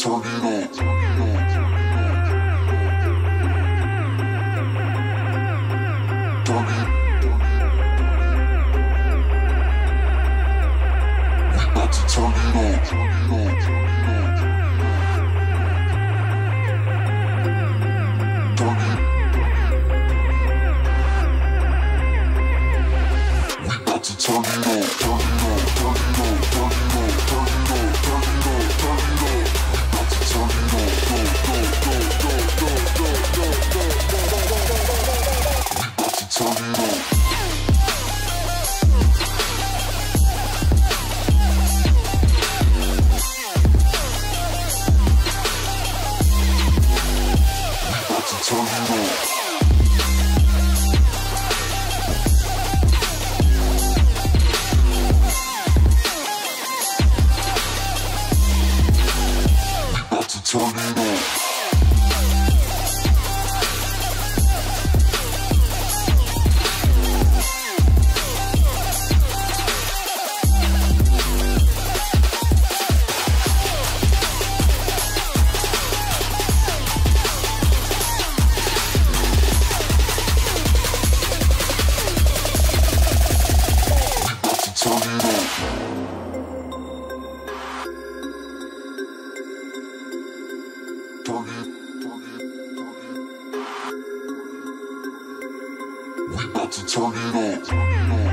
turn it up. turn it up. チャンネルつチャギロ